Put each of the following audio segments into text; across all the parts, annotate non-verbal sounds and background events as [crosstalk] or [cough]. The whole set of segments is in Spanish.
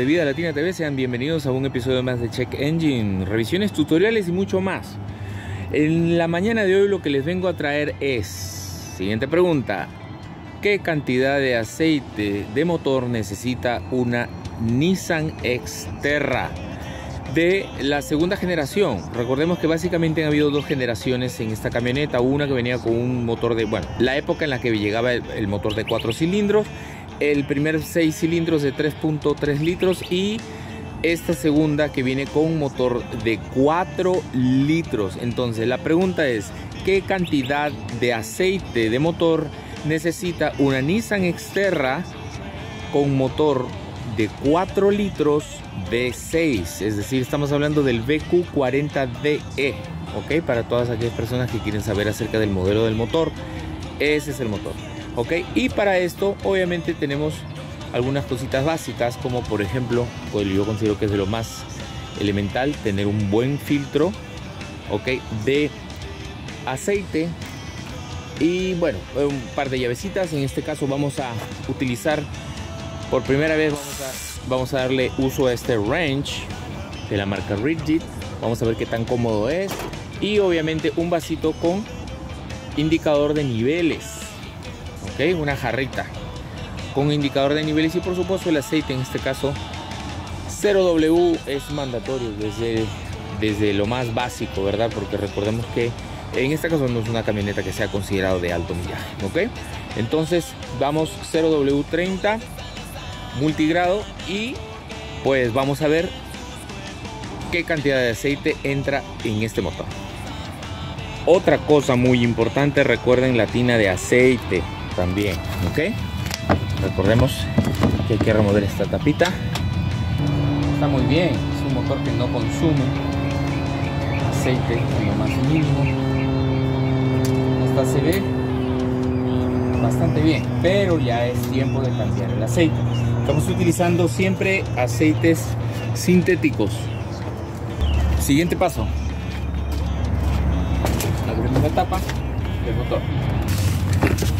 De Vida Latina TV, sean bienvenidos a un episodio más de Check Engine, revisiones, tutoriales y mucho más. En la mañana de hoy lo que les vengo a traer es, siguiente pregunta, ¿qué cantidad de aceite de motor necesita una Nissan Xterra? de la segunda generación. Recordemos que básicamente han habido dos generaciones en esta camioneta. Una que venía con un motor de, bueno, la época en la que llegaba el, motor de cuatro cilindros el primer 6 cilindros de 3.3 litros y esta segunda que viene con un motor de 4 litros. Entonces la pregunta es, ¿qué cantidad de aceite de motor necesita una Nissan Xterra con motor de 4 litros V6? Es decir, estamos hablando del BQ40DE. ¿Ok? Para todas aquellas personas que quieren saber acerca del modelo del motor, ese es el motor ok y para esto obviamente tenemos algunas cositas básicas como por ejemplo pues yo considero que es de lo más elemental tener un buen filtro ok de aceite y bueno un par de llavecitas. En este caso vamos a utilizar por primera vez vamos a, vamos a darle uso a este wrench de la marca Rigid. Vamos a ver qué tan cómodo es. Y obviamente un vasito con indicador de niveles una jarrita con indicador de niveles y por supuesto el aceite en este caso 0W es mandatorio desde, desde lo más básico, ¿verdad? Porque recordemos que en este caso no es una camioneta que sea considerado de alto millaje, ¿ok? Entonces vamos 0W30 multigrado y pues vamos a ver qué cantidad de aceite entra en este motor. Otra cosa muy importante, recuerden la tina de aceite también, ¿ok? Recordemos que hay que remover esta tapita. Está muy bien, es un motor que no consume aceite en lo más mínimo. Esta se ve bastante bien, pero ya es tiempo de cambiar el aceite. Estamos utilizando siempre aceites sintéticos. Siguiente paso. Abrimos la tapa del motor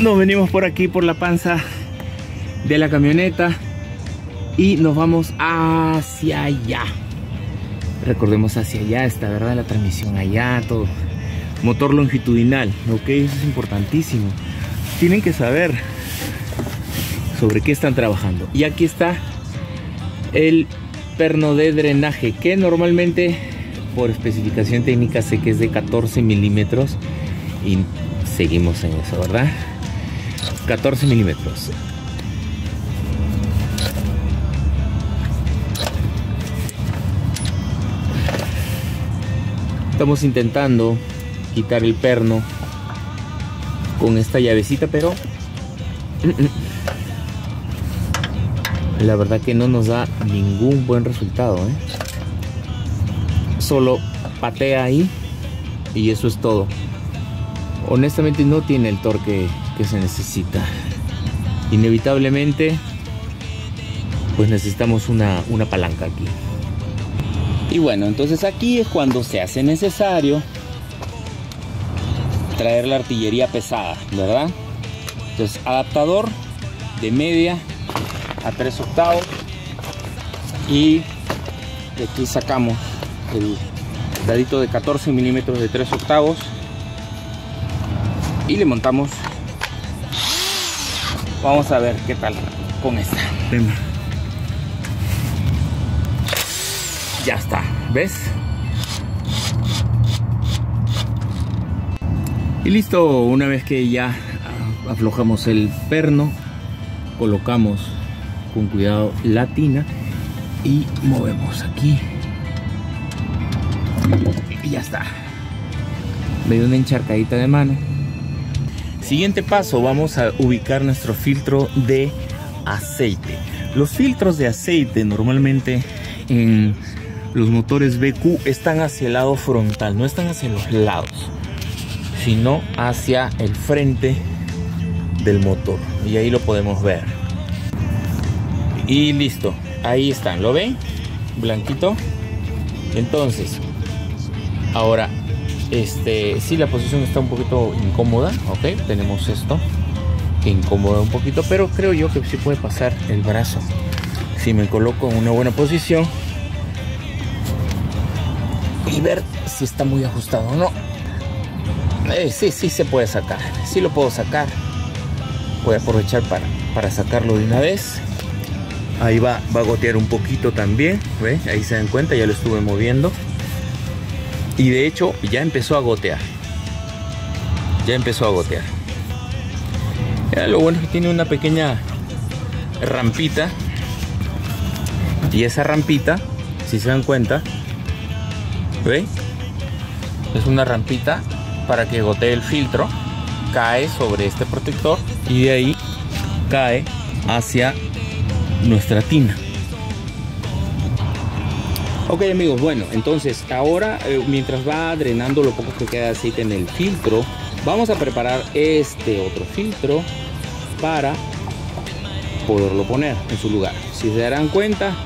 nos venimos por aquí por la panza de la camioneta y nos vamos hacia allá. Recordemos hacia allá está verdad la transmisión allá todo. Motor longitudinal ok eso es importantísimo. Tienen que saber sobre qué están trabajando. Y aquí está el perno de drenaje que normalmente por especificación técnica sé que es de 14 milímetros y seguimos en eso verdad 14 milímetros. Estamos intentando quitar el perno con esta llavecita, pero [laughs] la verdad que no nos da ningún buen resultado. ¿eh? Solo patea ahí y eso es todo. Honestamente no tiene el torque que se necesita. Inevitablemente, pues necesitamos una, una palanca aquí. Y bueno, entonces aquí es cuando se hace necesario traer la artillería pesada, ¿verdad? Entonces, adaptador de media a 3 octavos y de aquí sacamos el dadito de 14 milímetros de 3 octavos y le montamos Vamos a ver qué tal con esta. Ya está, ¿ves? Y listo, una vez que ya aflojamos el perno, colocamos con cuidado la tina y movemos aquí. Y ya está. Me dio una encharcadita de mano Siguiente paso, vamos a ubicar nuestro filtro de aceite. Los filtros de aceite normalmente en los motores BQ están hacia el lado frontal, no están hacia los lados, sino hacia el frente del motor. Y ahí lo podemos ver. Y listo, ahí están, ¿lo ven? Blanquito. Entonces, ahora este, sí, la posición está un poquito incómoda, ok, tenemos esto que incomoda un poquito, pero creo yo que sí puede pasar el brazo si me coloco en una buena posición y ver si está muy ajustado o no. Eh, sí, sí se puede sacar. Sí lo puedo sacar. Voy a aprovechar para, para sacarlo de una vez. Ahí va, va a gotear un poquito también. ¿Ve? Ahí se dan cuenta, ya lo estuve moviendo. Y de hecho ya empezó a gotear. Ya empezó a gotear. lo bueno es que tiene una pequeña rampita. Y esa rampita, si se dan cuenta, ¿ve? Es una rampita para que gotee el filtro. Cae sobre este protector y de ahí cae hacia nuestra tina. Ok amigos, bueno, entonces ahora eh, mientras va drenando lo poco que queda de aceite en el filtro, vamos a preparar este otro filtro para poderlo poner en su lugar. Si se darán cuenta,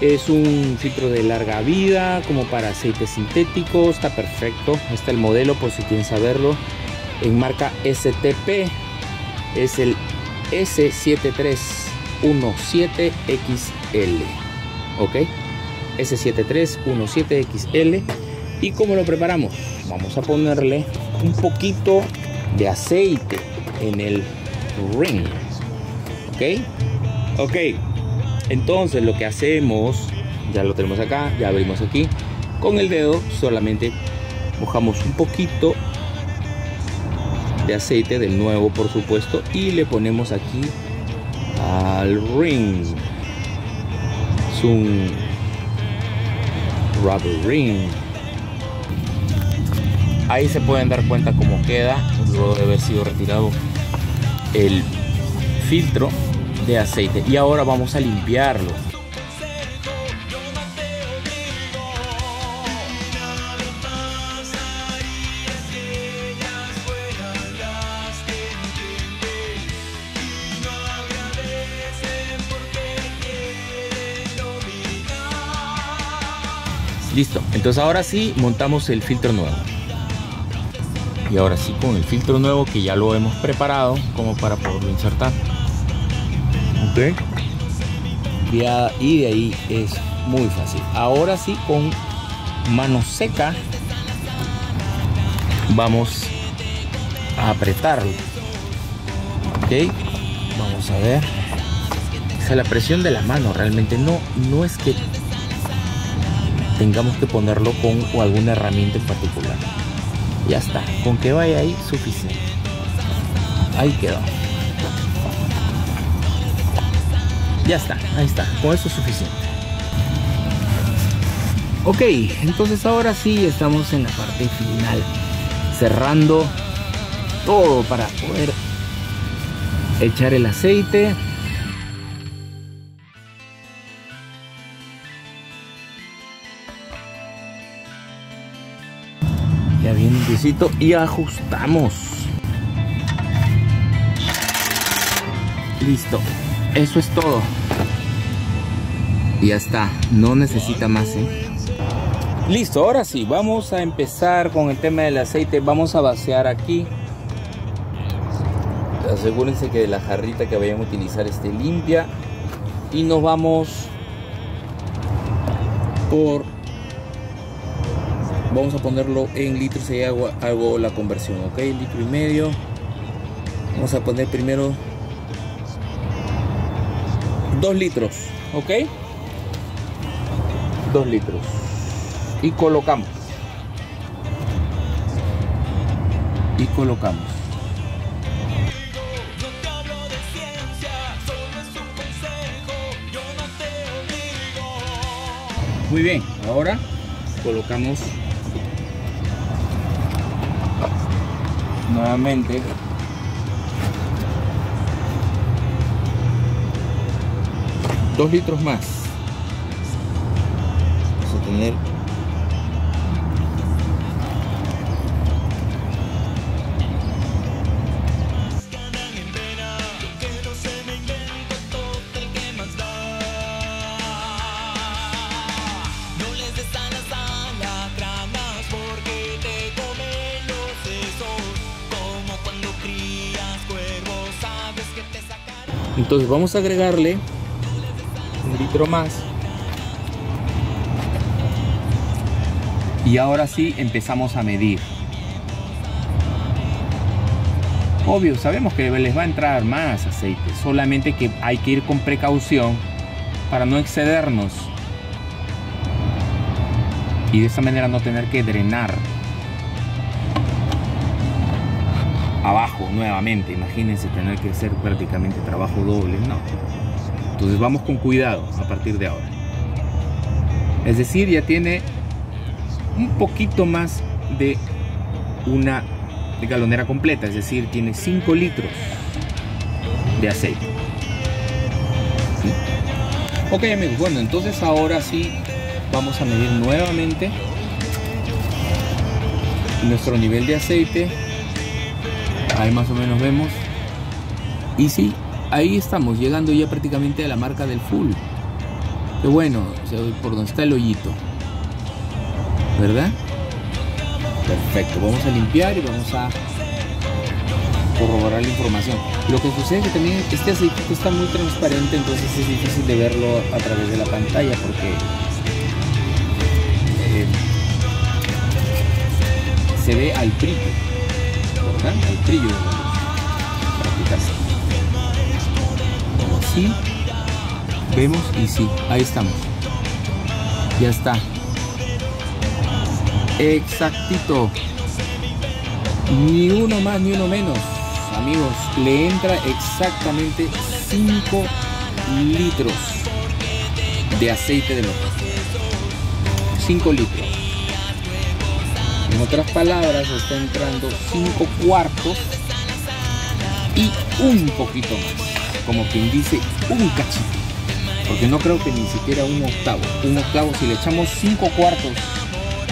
es un filtro de larga vida, como para aceite sintético, está perfecto. Está el modelo por si quieren saberlo. En marca STP es el S7317XL. ¿Ok? S7317XL. ¿Y cómo lo preparamos? Vamos a ponerle un poquito de aceite en el ring. ¿Ok? Ok. Entonces lo que hacemos, ya lo tenemos acá, ya abrimos aquí. Con el dedo solamente mojamos un poquito de aceite del nuevo por supuesto y le ponemos aquí al ring es un rubber ring ahí se pueden dar cuenta cómo queda luego de haber sido retirado el filtro de aceite. Y ahora vamos a limpiarlo Listo, entonces ahora sí montamos el filtro nuevo. Y ahora sí con el filtro nuevo que ya lo hemos preparado como para poderlo insertar. Ok. y de ahí es muy fácil. Ahora sí con mano seca vamos a apretarlo. Ok. Vamos a ver. O la presión de la mano realmente no, no es que tengamos que ponerlo con alguna herramienta en particular. Ya está, con que vaya ahí suficiente. Ahí quedó. Ya está, ahí está, con eso es suficiente. Ok, entonces ahora sí estamos en la parte final, cerrando todo para poder echar el aceite y ajustamos. Listo. Eso es todo. Y ya está. No necesita más ¿eh? listo ahora sí vamos a empezar con el tema del aceite. Vamos a vaciar aquí. Asegúrense que la jarrita que vayan a utilizar esté limpia. Y nos vamos por vamos a ponerlo en litros y agua hago la conversión ok litro y medio. Vamos a poner primero dos litros ok dos litros. Y colocamos. Y colocamos. Muy bien ahora colocamos nuevamente. Dos litros más. Vamos a tener Entonces vamos a agregarle un litro más. Y ahora sí empezamos a medir. Obvio, sabemos que les va a entrar más aceite, solamente que hay que ir con precaución para no excedernos y de esta manera no tener que drenar abajo nuevamente. Imagínense tener que hacer prácticamente trabajo doble, no. Entonces vamos con cuidado a partir de ahora. Es decir, ya tiene un poquito más de una galonera completa, es decir, tiene 5 litros de aceite. Ok amigos, bueno, entonces ahora sí vamos a medir nuevamente nuestro nivel de aceite. Ahí más o menos vemos. Y sí, ahí estamos, llegando ya prácticamente a la marca del full. Que bueno, por donde está el hoyito. ¿Verdad? Perfecto, vamos a limpiar y vamos a corroborar la información. Lo que sucede es que también este aceite está muy transparente, entonces es difícil de verlo a través de la pantalla porque eh, se ve al brillo, ¿verdad? Al brillo Como así, vemos y sí, ahí estamos. Ya está, exactito. Ni uno más ni uno menos. Amigos, le entra exactamente 5 litros de aceite de motor. 5 litros. En otras palabras, está entrando 5 cuartos y un poquito más. Como quien dice, un cachito. Porque no creo que ni siquiera un octavo. Un octavo, si le echamos 5 cuartos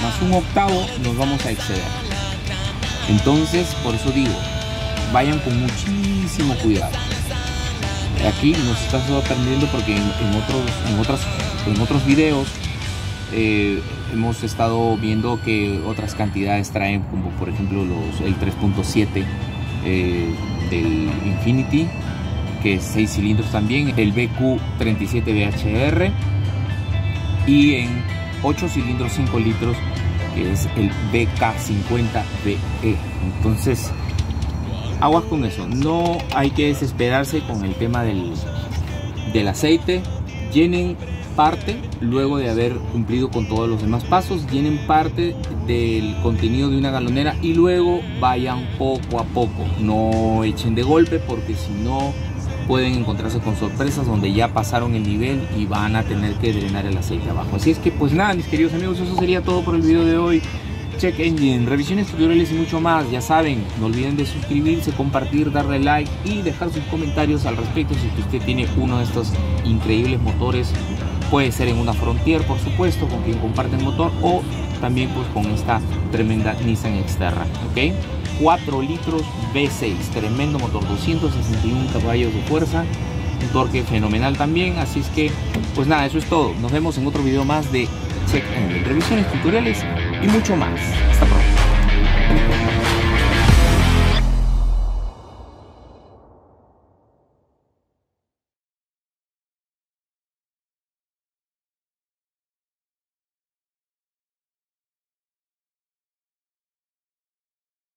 más un octavo nos vamos a exceder. Entonces, por eso digo, vayan con muchísimo cuidado. Aquí nos está sorprendiendo porque en, otros, en, otras, en otros videos eh, hemos estado viendo que otras cantidades traen, como por ejemplo los, el 3.7 eh, del Infinity, que es 6 cilindros también, el BQ37BHR y en 8 cilindros 5 litros que es el BK50BE entonces aguas con eso. No hay que desesperarse con el tema del, del aceite. Llenen parte luego de haber cumplido con todos los demás pasos llenen parte del contenido de una galonera y luego vayan poco a poco no echen de golpe porque si no pueden encontrarse con sorpresas donde ya pasaron el nivel y van a tener que drenar el aceite abajo. Así es que pues nada, mis queridos amigos, eso sería todo por el video de hoy. Check Engine, revisiones tutoriales y mucho más. Ya saben, no olviden de suscribirse, compartir, darle like y dejar sus comentarios al respecto si usted tiene uno de estos increíbles motores. Puede ser en una Frontier, por supuesto, con quien comparten motor o también pues con esta tremenda Nissan Xterra, ¿ok? 4 litros V6, tremendo motor, 261 caballos de fuerza, un torque fenomenal también, así es que pues nada, eso es todo, nos vemos en otro video más de Check Engine, revisiones tutoriales y mucho más, hasta pronto.